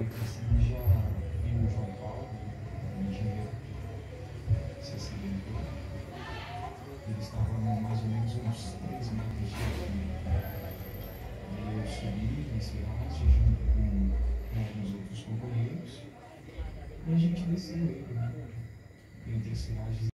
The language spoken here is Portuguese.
Assim, já viu o João Paulo, o engenheiro, se acidentou. Ele estava mais ou menos uns 3 metros de altura. E eu subi nesse raste junto com, com alguns outros companheiros e a gente desceu ele, né? Entre esse raste